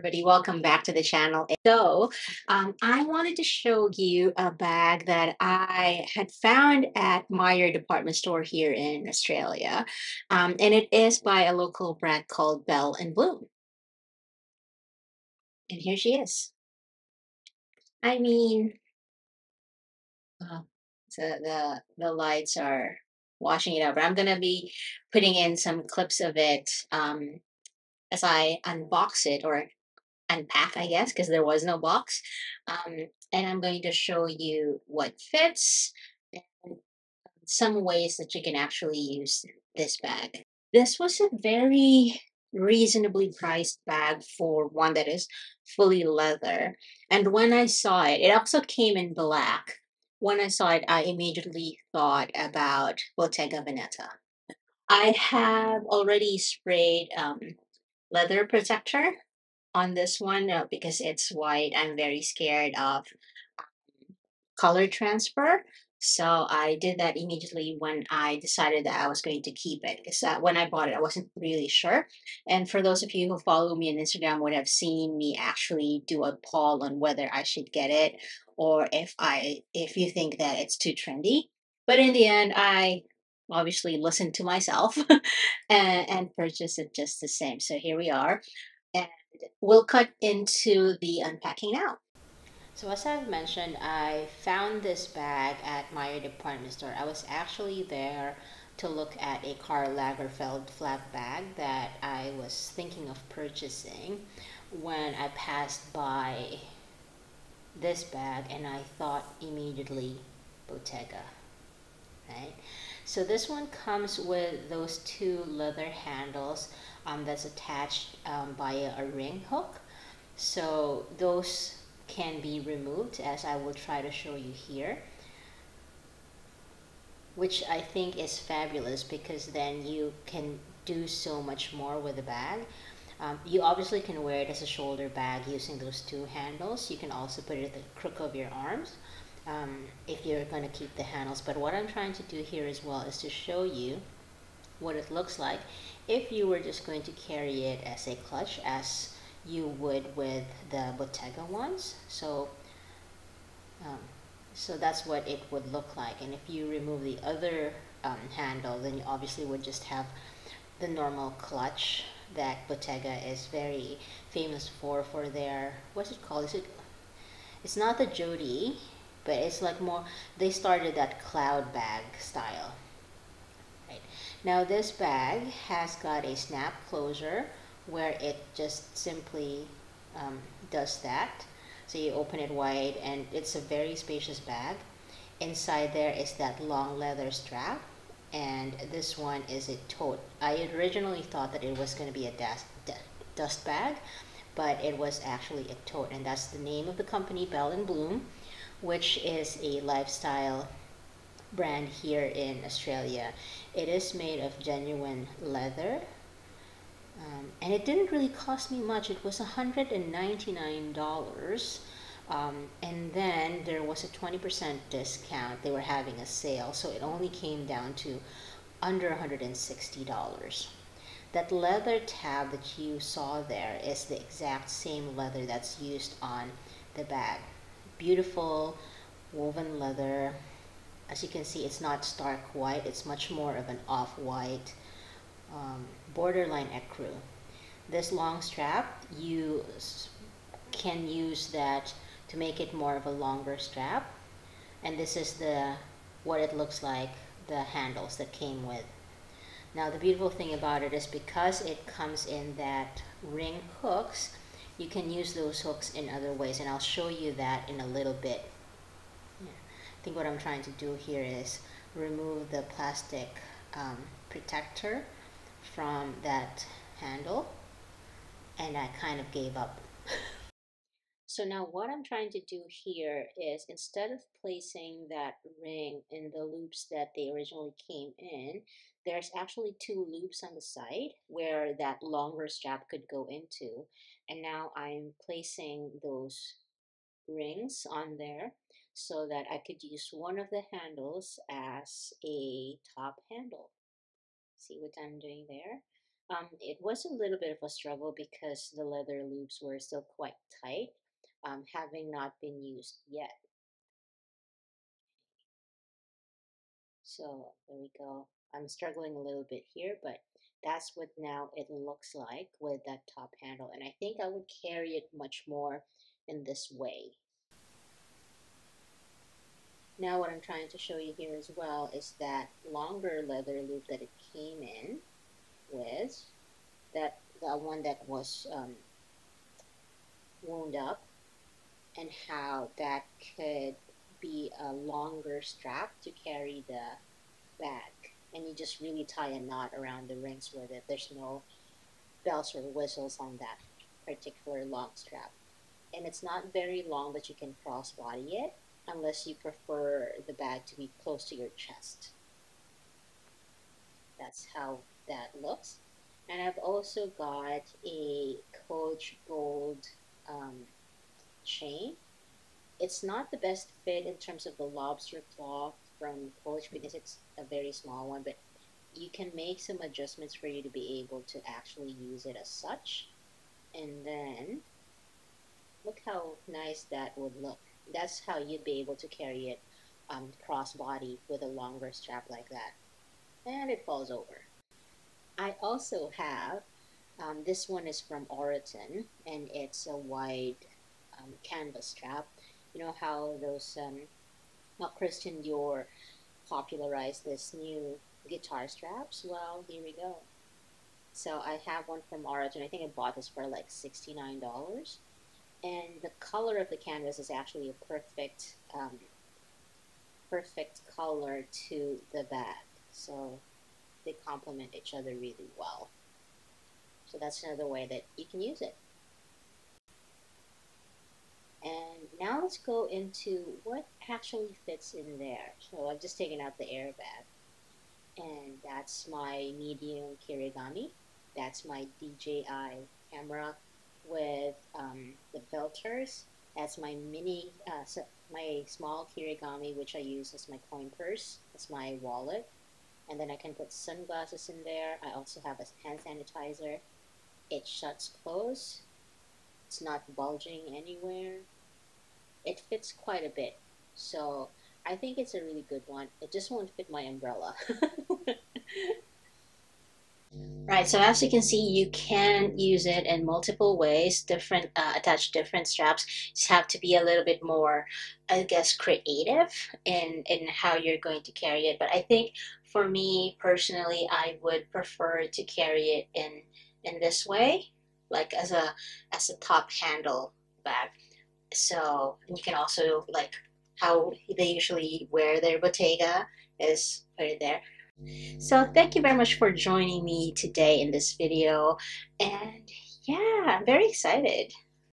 everybody, welcome back to the channel. So, um, I wanted to show you a bag that I had found at Myer department store here in Australia. Um, and it is by a local brand called Bell and Bloom. And here she is. I mean, uh, so the the lights are washing it out, but I'm gonna be putting in some clips of it um, as I unbox it or unpack, I guess, because there was no box. Um, and I'm going to show you what fits and some ways that you can actually use this bag. This was a very reasonably priced bag for one that is fully leather. And when I saw it, it also came in black. When I saw it, I immediately thought about Bottega Veneta. I have already sprayed um, leather protector on this one uh, because it's white. I'm very scared of um, color transfer. So I did that immediately when I decided that I was going to keep it. Because uh, when I bought it, I wasn't really sure. And for those of you who follow me on Instagram would have seen me actually do a poll on whether I should get it or if I if you think that it's too trendy. But in the end, I obviously listened to myself and, and purchased it just the same. So here we are. And we'll cut into the unpacking now. So as I've mentioned, I found this bag at Myer department store. I was actually there to look at a Karl Lagerfeld flap bag that I was thinking of purchasing when I passed by this bag and I thought immediately Bottega, right? So this one comes with those two leather handles um, that's attached um, by a, ring hook. So those can be removed as I will try to show you here which I think is fabulous because then you can do so much more with the bag. Um, you obviously can wear it as a shoulder bag using those two handles. You can also put it at the crook of your arms um, if you're going to keep the handles. But what I'm trying to do here as well is to show you what it looks like if you were just going to carry it as a clutch as you would with the Bottega ones. So, um, so that's what it would look like. And if you remove the other um, handle, then you obviously would just have the normal clutch that Bottega is very famous for, for their, what's it called? Is it, it's not the Jodie, but it's like more, they started that cloud bag style. Right. Now this bag has got a snap closure where it just simply um, does that. So you open it wide and it's a very spacious bag. Inside there is that long leather strap and this one is a tote. I originally thought that it was going to be a dust, dust bag, but it was actually a tote and that's the name of the company, Bell and Bloom, which is a lifestyle brand here in Australia. It is made of genuine leather um, and it didn't really cost me much. It was $199. Um, and then there was a 20% discount. They were having a sale, so it only came down to under $160. That leather tab that you saw there is the exact same leather that's used on the bag. Beautiful woven leather. As you can see, it's not stark white. It's much more of an off-white um, borderline ecru. This long strap, you can use that to make it more of a longer strap. And this is the what it looks like, the handles that came with. Now the beautiful thing about it is because it comes in that ring hooks, you can use those hooks in other ways and I'll show you that in a little bit. Yeah. I think what I'm trying to do here is remove the plastic um, protector from that handle and I kind of gave up. So now what I'm trying to do here is instead of placing that ring in the loops that they originally came in, there's actually two loops on the side where that longer strap could go into. And now I'm placing those rings on there so that I could use one of the handles as a top handle. See what I'm doing there? Um, it was a little bit of a struggle because the leather loops were still quite tight, um, having not been used yet. So there we go. I'm struggling a little bit here, but that's what now it looks like with that top handle. And I think I would carry it much more in this way. Now what I'm trying to show you here as well is that longer leather loop that it came in with, that the one that was um, wound up, and how that could be a longer strap to carry the bag. And you just really tie a knot around the rings with it. There's no bells or whistles on that particular long strap. And it's not very long that you can crossbody it unless you prefer the bag to be close to your chest. That's how that looks. And I've also got a Coach Gold um, chain. It's not the best fit in terms of the lobster claw from Coach because it's a very small one, but you can make some adjustments for you to be able to actually use it as such. And then, look how nice that would look that's how you'd be able to carry it um, crossbody with a longer strap like that. And it falls over. I also have, um, this one is from Oroton, and it's a wide um, canvas strap. You know how those, um, well, Christian Dior popularized this new guitar straps? Well, here we go. So I have one from Oroton. I think I bought this for like $69 and the color of the canvas is actually a perfect um, perfect color to the bag so they complement each other really well so that's another way that you can use it and now let's go into what actually fits in there so I've just taken out the airbag and that's my medium kirigami that's my DJI camera with um, the filters as my mini, uh, so my small kirigami, which I use as my coin purse, as my wallet. And then I can put sunglasses in there. I also have a hand sanitizer. It shuts close. It's not bulging anywhere. It fits quite a bit. So I think it's a really good one. It just won't fit my umbrella. Right, so as you can see, you can use it in multiple ways, different, uh, attach different straps. You just have to be a little bit more, I guess, creative in, in how you're going to carry it. But I think for me personally, I would prefer to carry it in, in this way, like as a, as a top handle bag. So you can also like how they usually wear their Bottega is put it there. So thank you very much for joining me today in this video. And yeah, I'm very excited.